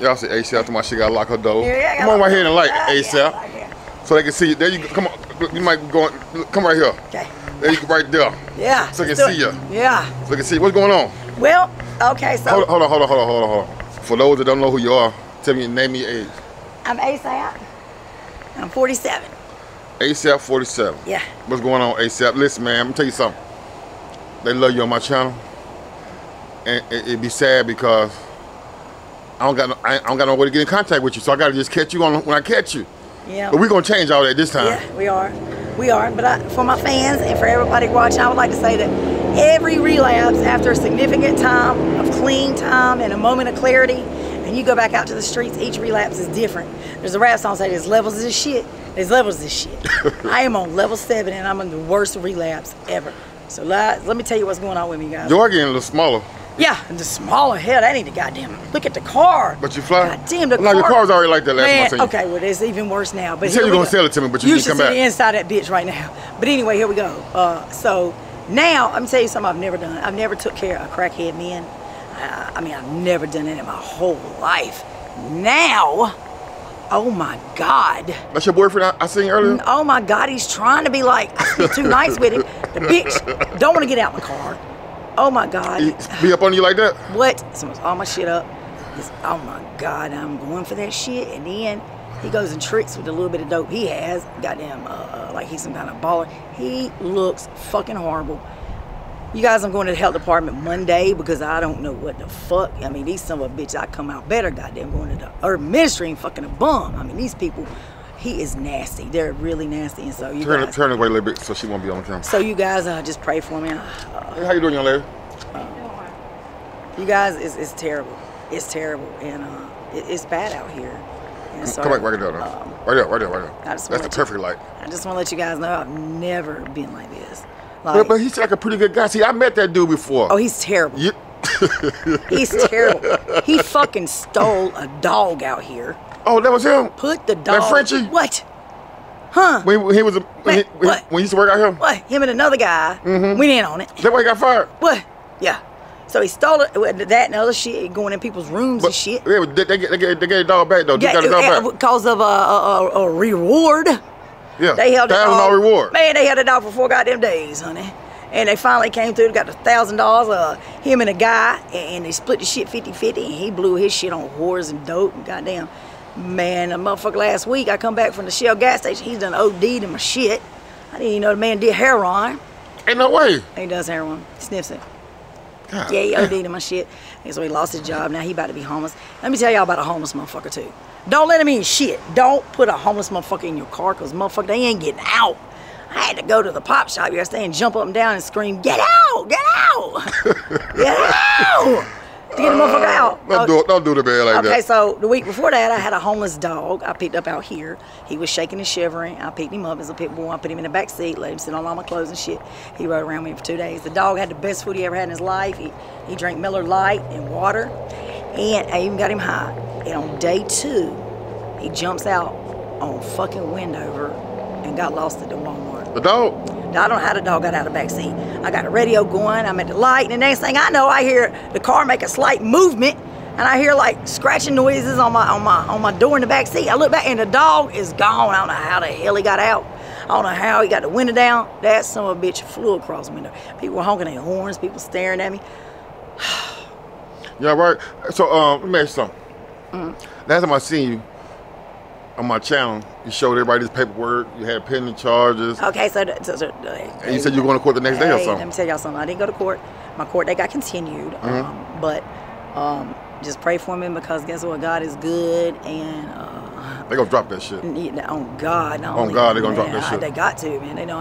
Y'all see ASAP to my shit got to lock her door. Yeah, yeah, come on right here in the light, yeah, yeah, ASAP. So they can see you. There you go. Come on. You might be going. Come right here. Okay. There you go, right there. Yeah. So they can see you. Yeah. So they can see what's going on. Well, okay, so Hold on, hold on, hold on, hold on, hold on, hold on. For those that don't know who you are, tell me, your name me your age. I'm ASAP. I'm 47. ASAP 47. Yeah. What's going on, ASAP? Listen, man, I'm gonna tell you something. They love you on my channel, and it'd be sad because I don't got no, I I don't got no way to get in contact with you, so I gotta just catch you on when I catch you. Yeah. But we're gonna change all that this time. Yeah, we are. We are. But I, for my fans and for everybody watching, I would like to say that every relapse, after a significant time of clean time and a moment of clarity, and you go back out to the streets, each relapse is different. There's a rap song say there's levels of this shit. There's levels of this shit. I am on level seven and I'm in the worst relapse ever. So let, let me tell you what's going on with me, guys. You're getting a little smaller, Yeah, and the smaller hell, that ain't the goddamn. Look at the car. but you fly. God damn, the no, car. your car's already like that last Man, time I seen you. okay, well, it's even worse now. But You said you we were go. gonna sell it to me, but you you didn't should come see back. the inside of that bitch right now. But anyway, here we go. Uh, so now I'm gonna tell you something I've never done. I've never took care of a crackhead men. I, I mean, I've never done it in my whole life. Now, oh my God. That's your boyfriend I, I seen earlier. Oh my God, he's trying to be like, I spent two nights with him. The bitch don't want to get out my car. Oh my God. He be up on you like that? What? Someone's all my shit up. It's, oh my God, I'm going for that shit. And then he goes and tricks with a little bit of dope he has. Goddamn, uh, uh, like he's some kind of baller. He looks fucking horrible. You guys, I'm going to the health department Monday because I don't know what the fuck. I mean, these some of a bitch, I come out better. Goddamn, going to the urban ministry and fucking a bum. I mean, these people, he is nasty. They're really nasty. And so you Turn guys, turn away a little bit so she won't be on the camera. so you guys, uh, just pray for me. Uh, Hey, how you doing, young lady? You guys, it's, it's terrible. It's terrible, and uh, it, it's bad out here. And so, Come back, right there, um, right there, right there, right there. That's the let you- perfect light. I just want to let you guys know I've never been like this. But, Like, but he's like a pretty good guy. See, I met that dude before. oh, he's terrible. You, He's terrible. He fucking stole a dog out here. Oh, that was him. Put the dog. Frenchie? What? Huh? When, he was a, when, Man, what? when he used to work out here. What? Him and another guy Mm-hmm. went in on it. that why he got fired? What? Yeah. So he stole it, with that and other shit, going in people's rooms But and shit. Yeah, but they, they, get- they, get- they get the dog back though. They got the dog back. because of a, a, a, reward. Yeah, They held thousand dog. dollar reward. Man, they held the dog for four goddamn days, honey. And they finally came through, got a thousand dollars, uh, him and a guy, and they split the shit 50-50, and he blew his shit on whores and dope and goddamn. Man, a motherfucker last week, I come back from the Shell gas station, he's done OD'd in my shit. I didn't even know the man did heroin. Ain't no way. He does heroin, sniffs it. God. Yeah, he OD'd in my shit. And so he lost his job. Now he about to be homeless. Let me tell y'all about a homeless motherfucker too. Don't let him in shit. Don't put a homeless motherfucker in your car because motherfucker, they ain't getting out. I had to go to the pop shop yesterday and jump up and down and scream, get out, get out, get out, to get the motherfucker uh, out. Don't do. Don't do the man like Okay, that. Okay, so the week before that, I had a homeless dog I picked up out here. He was shaking and shivering. I picked him up as a pit bull. I put him in the back seat, let him sit on all my clothes and shit. He rode around with me for two days. The dog had the best food he ever had in his life. He, he drank Miller Lite and water, and I even got him high. And on day two, he jumps out on fucking Wendover and got lost at the Walmart. The dog. I don't know how the dog got out of the back seat. I got a radio going. I'm at the light, and the next thing I know, I hear the car make a slight movement, and I hear like scratching noises on my on my on my door in the back seat. I look back, and the dog is gone. I don't know how the hell he got out. I don't know how he got the window down. That son of a bitch flew across the window. People were honking their horns. People staring at me. Yeah, right. So, um, let me ask you something. Mm. Last time I seen you on my channel, you showed everybody this paperwork. You had pending charges, Okay, so, th- so, so and you said you were going to court the next day or something. Let me tell y'all something. I didn't go to court. My court date got continued. Mm-hmm. Um, but um, just pray for me because guess what? God is good and uh, They gonna drop that shit. on God. Not On only- God, they gonna drop that shit. They got to, man. They know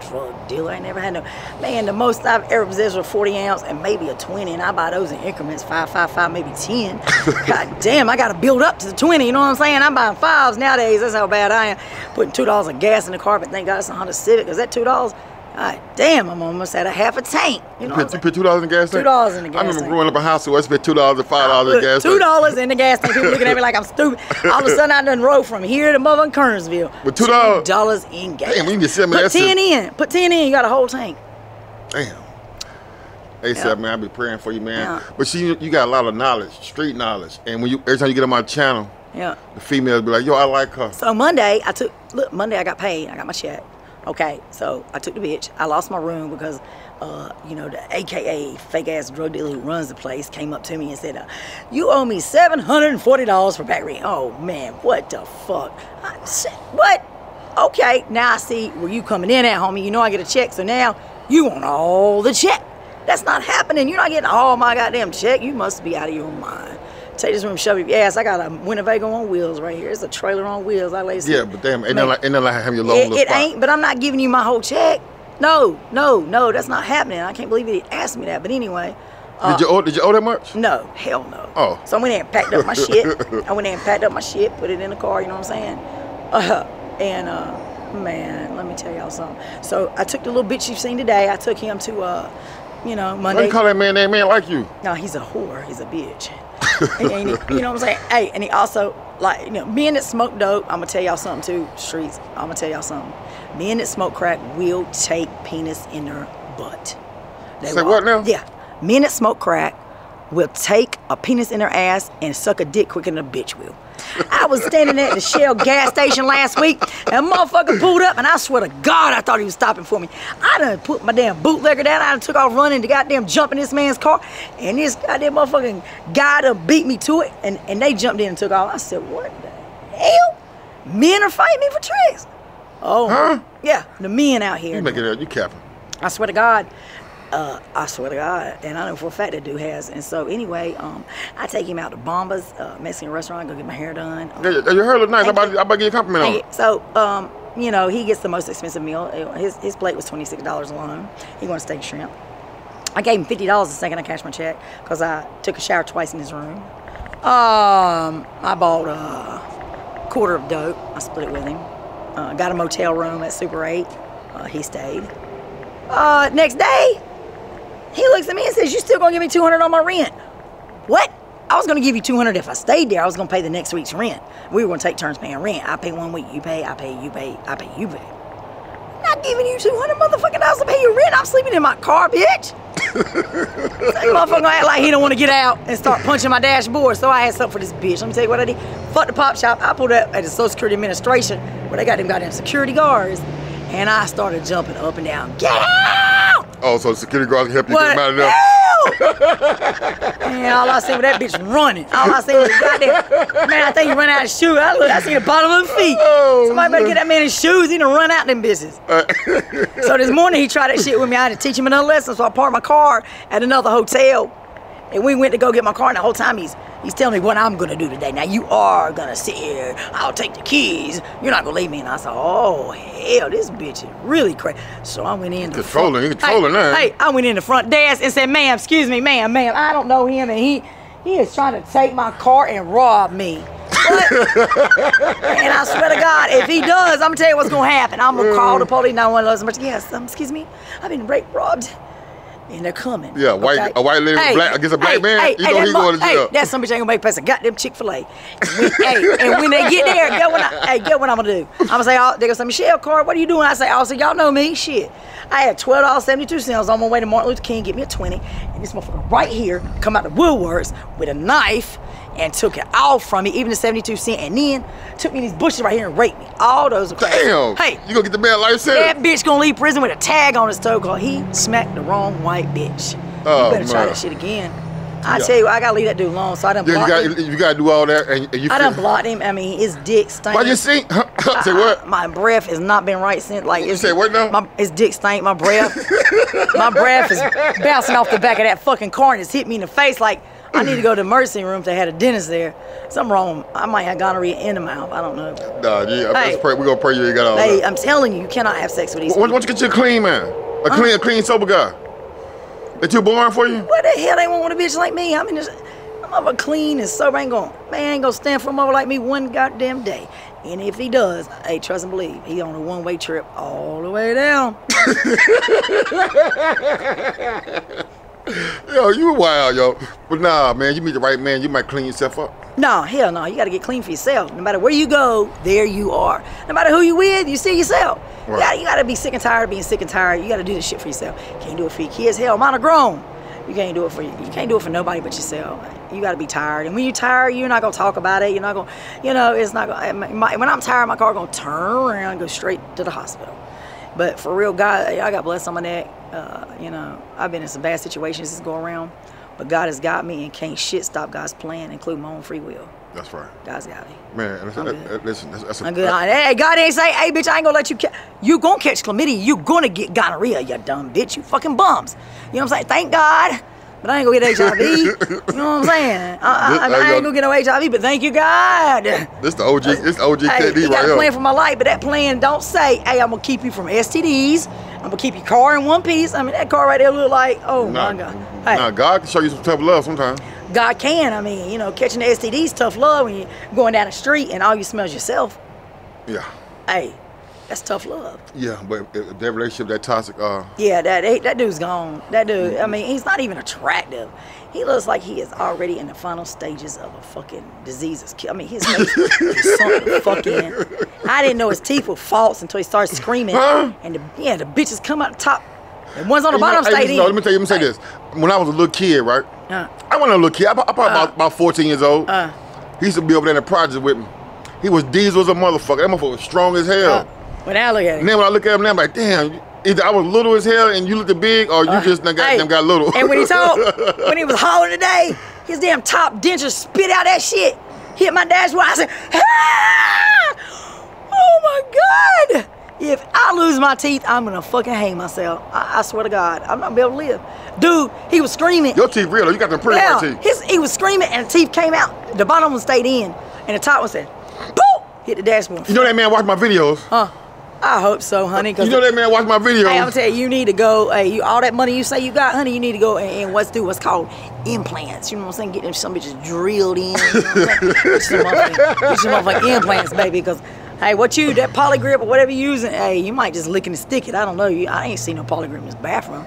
drug dealer. I never had no. Man, the most I've ever possessed was 40 ounce and maybe a 20, and I buy those in increments, five, five, five, maybe 10. God damn, I got to build up to the 20, you know what I'm saying? I'm buying fives nowadays. That's how bad I am. Putting $2 of gas in the car, but thank God it's a Honda Civic, because that $2, I, damn, I'm almost at a half a tank. You, know you, put, you put two dollars in the gas tank. Two dollars in the gas. tank. I remember growing up in high school. I spent two dollars and five dollars in gas. Two dollars in the gas tank. People looking at me like I'm stupid. All of a sudden, I done rode from here to mother in Kernsville. With two dollars. Dollars in gas. Damn, you can sell me put. Put ten in. Put ten in. You got a whole tank. Damn. ASAP, yep. man, I be praying for you, man. Yep. But see, you, you got a lot of knowledge, street knowledge, and when you every time you get on my channel, yeah. The females be like, yo, I like her. So Monday, I took look Monday. I got paid. I got my check. Okay, so I took the bitch. I lost my room because, uh, you know, the AKA fake ass drug dealer who runs the place came up to me and said, uh, "You owe me seven hundred and forty dollars for back rent." Oh man, what the fuck? I, shit, what? Okay, now I see where you coming in at, homie. You know I get a check, so now you want all the check. That's not happening. You're not getting all my goddamn check. You must be out of your mind. Take this room, shove it. Yes, I got a Winnebago on wheels right here. It's a trailer on wheels. I lay Yeah, but damn, ain't nothing like, ain't nothing like having your long It, little it spot. ain't, but I'm not giving you my whole check. No, no, no, that's not happening. I can't believe he asked me that. But anyway, did you owe, did you owe that much? no, hell no. Oh. So I went in and packed up my shit. I went in and packed up my shit, put it in the car, you know what I'm saying? Uh, and uh, man, let me tell y'all something. So I took the little bitch you've seen today. I took him to, uh, you know, Why Monday. you call that man that man like you? No, he's a whore. He's a bitch. and, and he- you know what I'm saying? Hey, and he also like you know men that smoke dope. I'm gonna tell y'all something too. Streets. I'm gonna tell y'all something. Men that smoke crack will take penis in their butt. They Say will. what now? Yeah, men that smoke crack will take a penis in their ass and suck a dick quicker than a bitch will. I was standing at the Shell gas station last week, and a motherfucker pulled up, and I swear to God, I thought he was stopping for me. I done put my damn bootlegger down, I done took off running to goddamn jump in this man's car, and this goddamn motherfucking guy done beat me to it, and, and they jumped in and took off. I said, what the hell? Men are fighting me for tricks. Oh, Huh? yeah, the men out here. You making it? You capping? I swear to God, uh, I swear to God, and I know for a fact that dude has. And so anyway, um, I take him out to Bomba's uh, Mexican restaurant, go get my hair done. Um, Yeah, your hair look nice. I'm about, I'm about to a compliment on it. So, um, you know, he gets the most expensive meal. Uh, His, his plate was $26 alone. He wanted steak shrimp. I gave him $50 the second I cashed my check because I took a shower twice in his room. Um, I bought a quarter of dope. I split it with him. Uh, got a motel room at Super 8. Uh, he stayed. Uh, next day, he looks at me and says, You still gonna give me 200 on my rent? What? I was gonna give you 200 if I stayed there. I was gonna pay the next week's rent. We were gonna take turns paying rent. I pay one week, you pay, I pay, you pay, I pay, you pay. I'm not giving you 200 motherfucking dollars to pay your rent. I'm sleeping in my car, bitch. that motherfucker gonna act like he don't want to get out and start punching my dashboard. So I had something for this bitch. Let me tell you what I did. Fuck the pop shop. I pulled up at the Social Security Administration where they got them goddamn security guards. And I started jumping up and down. Get out! Oh, so the security guards can help you What? get him out of there. Help! all I seen was that bitch running. All I seen was goddamn man. I think he ran out of shoes. I look, I see the bottom of his feet. Oh, Somebody better get that man his shoes. He done run out them bitches. Uh, so this morning he tried that shit with me. I had to teach him another lesson. So I parked my car at another hotel, and we went to go get my car. And the whole time he's he's telling me what I'm gonna do today. Now you are gonna sit here. I'll take the keys. You're not gonna leave me. And I said, oh hell, this bitch is really crazy. So I went in. the Controlling, front- controlling hey, that. Hey, I went in the front desk and said, ma'am, excuse me, ma'am, ma'am, I don't know him, and he he is trying to take my car and rob me. And I swear to God, if he does, I'm gonna tell you what's gonna happen. I'm gonna call the police. Now one of those, yes, um, excuse me, I've been raped, robbed. And they're coming. Yeah, white- a white lady with black- against a black hey, man, hey, you hey, know he going to jail. Hey, that some bitch ain't gonna make past a goddamn Chick Fil A. hey, and when they get there, get what I, hey, get what I'm gonna do? I'm gonna say, oh, they gonna say, Michelle Card, what are you doing? I say, oh, so y'all know me, shit. I had twelve dollars seventy two cents on my way to Martin Luther King, get me a twenty, and this motherfucker right here come out the woodworks with a knife and took it all from me, even the seventy two cent, and then took me in these bushes right here and raped me. All those crazy. Damn. Hey, You gonna get the man life that bitch gonna leave prison with a tag on his toe cause he smacked the wrong white bitch. Oh, you better try that shit again. I Yeah. tell you, I gotta leave that dude alone. So I done Yeah, you blocked got him. you got to do all that, and, and you. I done blocked him. I mean, his dick stank. Why you see? Say what? My breath has not been right since. Like You it's, say what now? My, his dick stank. My breath, my breath is bouncing off the back of that fucking car and it's hit me in the face. Like I need to go to the emergency room. If they had a dentist there. Something wrong. I might have gonorrhea in the mouth. I don't know. Nah, yeah, Hey. pray. We gonna pray you ain't got all Hey, that. I'm telling you, you cannot have sex with these. Why, why don't you get you a clean man, a clean, a clean sober guy? That too boring for you? What the hell they want with a bitch like me? I mean, just, I'm of a clean and sober. Ain't going, man, ain't gonna stand for a mother like me one goddamn day. And if he does, hey, trust and believe, he on a one-way trip all the way down. Yo, you wild, yo. But nah, man, you meet the right man, you might clean yourself up. no, hell no. You gotta get clean for yourself. No matter where you go, there you are. No matter who you with, you see yourself. You, Right. gotta, you gotta be sick and tired of being sick and tired. You gotta do this shit for yourself. Can't do it for your kids. Hell, mine are grown. You can't do it for you. You can't do it for nobody but yourself. You got to be tired, and when you're tired, you're not gonna talk about it. You're not gonna, you know, it's not gonna. My, when I'm tired, my car gonna turn around and go straight to the hospital. But for real, God, I got blessed on my neck. Uh, you know, I've been in some bad situations this go around, but God has got me, and can't shit stop God's plan, including my own free will. That's right. God's got me. Man, listen, that- listen that's, that's a, I'm good. Hey, God ain't say, hey, bitch, I ain't gonna let you. Ca- you gonna catch chlamydia. You gonna get gonorrhea, you dumb bitch. You fucking bums. You know what I'm saying? Thank God. But I ain't gonna get HIV. you know what I'm saying? I, I, I, I ain't gonna get no HIV, but thank you, God. This the OG, this the OG Hey, KD he got right a here. plan for my life, but that plan don't say, hey, I'm gonna keep you from STDs. I'm gonna keep your car in one piece. I mean, that car right there look like, oh Nah, my God. Hey, nah, God can show you some tough love sometimes. God can. I mean, you know, catching the STDs tough love when you're going down the street and all you smell is yourself. Yeah, Hey, that's tough love. yeah, but that relationship that toxic, uh, Yeah, that that that dude's gone. That dude, I mean, he's not even attractive. He looks like he is already in the final stages of a fucking disease. I mean, his face is sunk the fuck in. I didn't know his teeth were false until he started screaming. Huh? And the, yeah, the bitches come out the top. The ones on the you know, bottom hey, stayed in. no, let me tell you, let me say this. When I was a little kid, right? Uh, I wasn't a little kid. I, I probably about, about 14 years old. uh, he used to be over there in the project with me. He was diesel as a motherfucker. That motherfucker was strong as hell. Uh, when I And then when I look at him now, I'm like, damn, either I was little as hell and you looked big, or you just done got, Uh, Hey, got little. And when he told, when he was hollering today, his damn top denture spit out that shit. Hit my dashboard. I said, ah! Oh my God. If I lose my teeth, I'm gonna fucking hang myself. I, I swear to God, I'm not gonna be able to live. Dude, he was screaming. Your teeth real, though. you got them pretty Yeah, white teeth. his, he was screaming and the teeth came out. The bottom one stayed in, and the top one said, boop, hit the dashboard. You know that man watched my videos. Huh? I hope so, honey. Cause You know that man watch my videos. Hey, I'm tell you, you need to go. Hey, you all that money you say you got, honey, you need to go and, and what's do what's called implants. You know what I'm saying? Get them some bitches drilled in. You know what I'm saying? Some motherfucking, get some motherfucking implants, baby. Because hey, what you that Poligrip or whatever you using? Hey, you might just lick and stick it. I don't know. You, I ain't seen no Poligrip in this bathroom.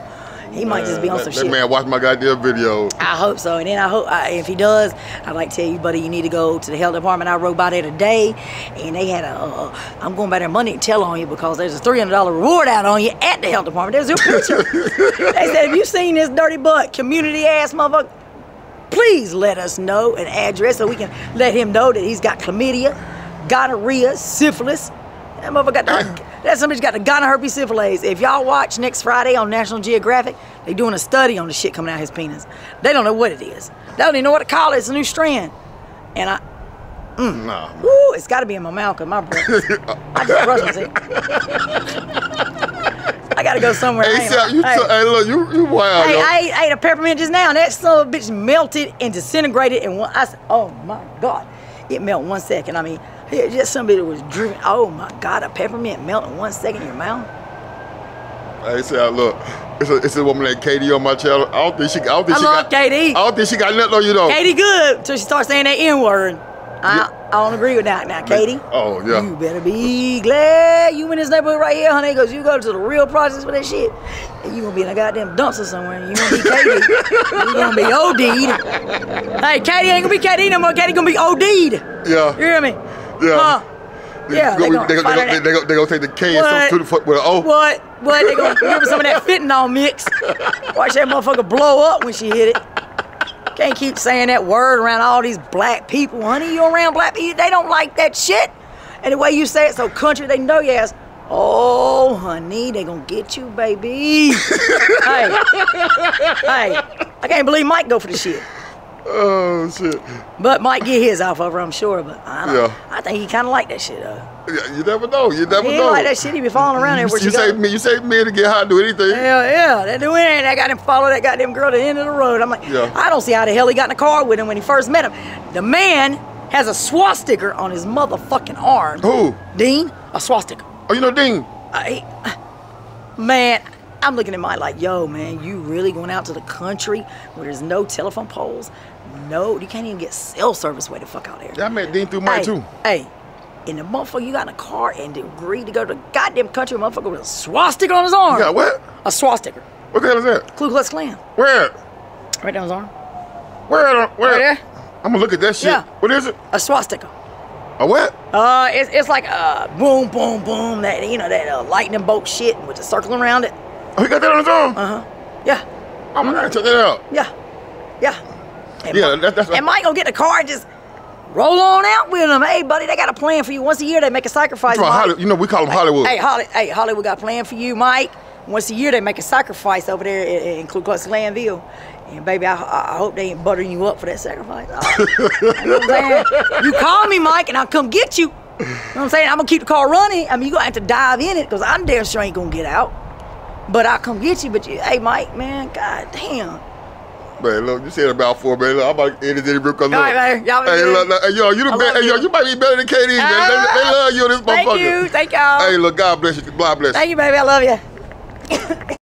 He might just be on that, some that shit. man watch my goddamn video. I hope so. And then I hope I, if he does, I'd like to tell you, buddy, you need to go to the health department. I rode by there today, and they had a. Uh, I'm going by there Monday to tell on you because there's a $300 reward out on you at the health department. There's your picture. they said, if you seen this dirty butt, community ass motherfucker, please let us know an address so we can let him know that he's got chlamydia, gonorrhea, syphilis. That motherfucker got that somebody's got the gonorrhea herpes syphilis. If y'all watch next Friday on National Geographic, they doing a study on the shit coming out his penis. They don't know what it is. They don't even know what to call it. It's a new strand. And I, mm. Nah. ooh, it's got to be in my mouth 'cause my breath. I just brushed. I gotta go somewhere. Hey, Sal, you, hey. so, hey, look, you, you wild, Hey. I ate, I ate a peppermint just now, and that son of a bitch melted and disintegrated And one. I said, "Oh my god!" It melted one second. I mean, it just somebody that was driven. Oh my god, a peppermint melt in one second in your mouth. Hey, Sal, uh, look, it's a, it's a woman named Katie on my channel. I don't think she, I don't think I she love got, Katie. I don't think she got nothing on you though. Katie, good till she starts saying that N word. I, I don't agree with that. Now, Katie. Oh yeah. You better be glad you in this neighborhood right here, honey, because you go to the real process for that shit. And you gonna be in a goddamn dumpster somewhere. You gonna be Katie. you gonna be OD'd. Hey, Katie ain't gonna be Katie no more. Katie gonna be OD'd. Yeah. You hear me? Yeah. Huh? Yeah, They they gonna, they, gonna, they, gonna, they, gonna, they gonna take the K and What? some to the with an O. What? What? They gonna give her some of that fentanyl mix. Watch that motherfucker blow up when she hit it. Can't keep saying that word around all these black people, honey. You around black people, they don't like that shit. And the way you say it so country, they know your ass. Oh, honey, they gonna get you, baby. hey, hey, I can't believe Mike go for the shit. Oh shit. But Mike get his off of her, I'm sure. But I don't. Yeah. I think he kind of like that shit though. Yeah, You never know. You never He know. like that shit. He be falling around You, everywhere you she say me. You say men to get hot, do anything. Hell yeah, they do anything. They got him follow that goddamn girl to the end of the road. I'm like, Yeah. I don't see how the hell he got in the car with him when he first met him. The man has a swastika on his motherfucking arm. Who? Dean? A swastika. Oh, you know Ding. I, uh, man, I'm looking at Mike like, yo, man, you really going out to the country where there's no telephone poles? No, you can't even get cell service way the fuck out there. Yeah, I met Dean through Mike hey, too. Hey, and the motherfucker you got in a car and agreed to go to the goddamn country, motherfucker with a swastika on his arm. Yeah, what? A swastika. What the hell is that? Ku Klux Klan. Where? Right down his arm. Where? Where? Right there. I'm gonna look at that shit. Yeah. What is it? A swastika. A what? Uh, it's, it's like a boom, boom, boom. That you know that uh, lightning bolt shit with the circle around it. Oh, he got that on his arm. Uh huh. Yeah. I'm gonna check that out. Yeah, yeah. And Yeah, Mi- that- that's- and Mike gonna get the car and just roll on out with him. Hey, buddy, they got a plan for you. Once a year, they make a sacrifice. That's why you know, we call them Hollywood. Hey, Holly, hey, Hollywood got a plan for you, Mike. Once a year, they make a sacrifice over there in, in Ku Klux Klanville. And baby, I, I hope they ain't buttering you up for that sacrifice. Oh, you know what I'm saying? You call me, Mike, and I'll come get you. You know what I'm saying? I'm gonna keep the car running. I mean, you're gonna have to dive in it because I'm damn sure ain't gonna get out. But I'll come get you. But you, hey, Mike, man, god damn. Man, look, you said about four, man. Look, I'm about to end this real quick. All right, man. Y'all Hey, look, look, hey, yo, you the best. Hey, yo, you. might be better than KD, man. They, they love you, this motherfucker. Thank you, thank y'all. Hey, look, God bless you. God bless. you. Thank you, baby. I love you.